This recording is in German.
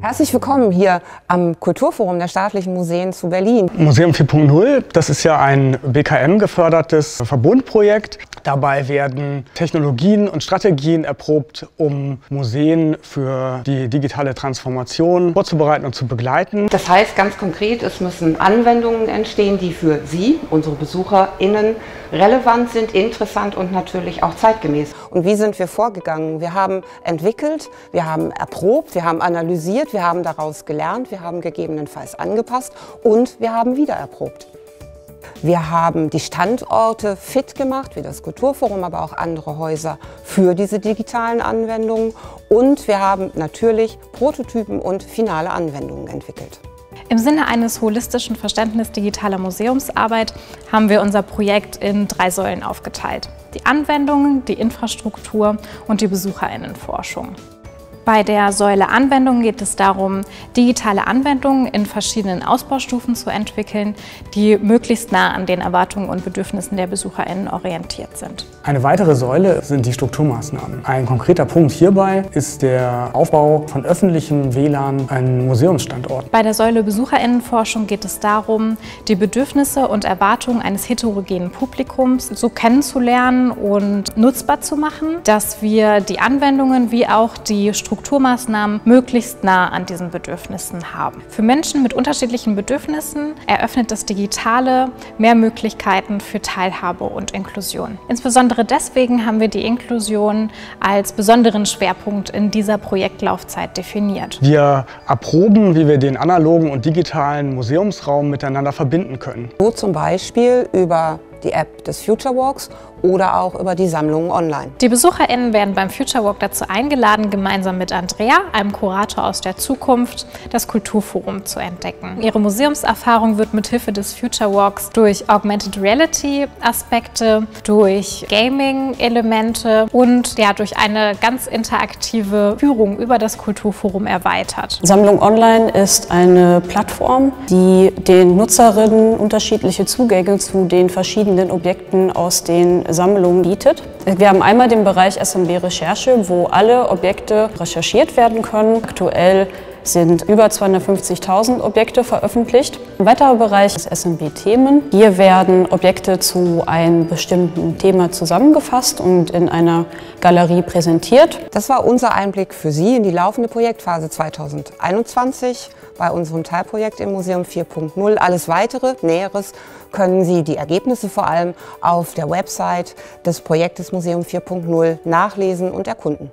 Herzlich willkommen hier am Kulturforum der Staatlichen Museen zu Berlin. Museum 4.0, das ist ja ein BKM-gefördertes Verbundprojekt. Dabei werden Technologien und Strategien erprobt, um Museen für die digitale Transformation vorzubereiten und zu begleiten. Das heißt ganz konkret, es müssen Anwendungen entstehen, die für Sie, unsere BesucherInnen, relevant sind, interessant und natürlich auch zeitgemäß. Und wie sind wir vorgegangen? Wir haben entwickelt, wir haben erprobt, wir haben analysiert, wir haben daraus gelernt, wir haben gegebenenfalls angepasst und wir haben wieder erprobt. Wir haben die Standorte fit gemacht, wie das Kulturforum, aber auch andere Häuser für diese digitalen Anwendungen. Und wir haben natürlich Prototypen und finale Anwendungen entwickelt. Im Sinne eines holistischen Verständnisses digitaler Museumsarbeit haben wir unser Projekt in drei Säulen aufgeteilt. Die Anwendungen, die Infrastruktur und die Besucherinnenforschung. Bei der Säule Anwendungen geht es darum, digitale Anwendungen in verschiedenen Ausbaustufen zu entwickeln, die möglichst nah an den Erwartungen und Bedürfnissen der BesucherInnen orientiert sind. Eine weitere Säule sind die Strukturmaßnahmen. Ein konkreter Punkt hierbei ist der Aufbau von öffentlichem WLAN an Museumsstandorten. Bei der Säule BesucherInnenforschung geht es darum, die Bedürfnisse und Erwartungen eines heterogenen Publikums so kennenzulernen und nutzbar zu machen, dass wir die Anwendungen wie auch die Struktur Strukturmaßnahmen möglichst nah an diesen Bedürfnissen haben. Für Menschen mit unterschiedlichen Bedürfnissen eröffnet das Digitale mehr Möglichkeiten für Teilhabe und Inklusion. Insbesondere deswegen haben wir die Inklusion als besonderen Schwerpunkt in dieser Projektlaufzeit definiert. Wir erproben, wie wir den analogen und digitalen Museumsraum miteinander verbinden können. So zum Beispiel über die App des Future Walks oder auch über die Sammlungen online. Die BesucherInnen werden beim Future Walk dazu eingeladen, gemeinsam mit Andrea, einem Kurator aus der Zukunft, das Kulturforum zu entdecken. Ihre Museumserfahrung wird mithilfe des Future Walks durch Augmented Reality Aspekte, durch Gaming-Elemente und ja, durch eine ganz interaktive Führung über das Kulturforum erweitert. Sammlung Online ist eine Plattform, die den Nutzerinnen unterschiedliche Zugänge zu den verschiedenen verschiedenen Objekten aus den Sammlungen bietet. Wir haben einmal den Bereich SMB Recherche, wo alle Objekte recherchiert werden können. Aktuell sind über 250.000 Objekte veröffentlicht. Ein weiterer Bereich ist SMB Themen. Hier werden Objekte zu einem bestimmten Thema zusammengefasst und in einer Galerie präsentiert. Das war unser Einblick für Sie in die laufende Projektphase 2021 bei unserem Teilprojekt im Museum 4.0. Alles weitere, Näheres können Sie die Ergebnisse vor allem auf der Website des Projektes Museum 4.0 nachlesen und erkunden.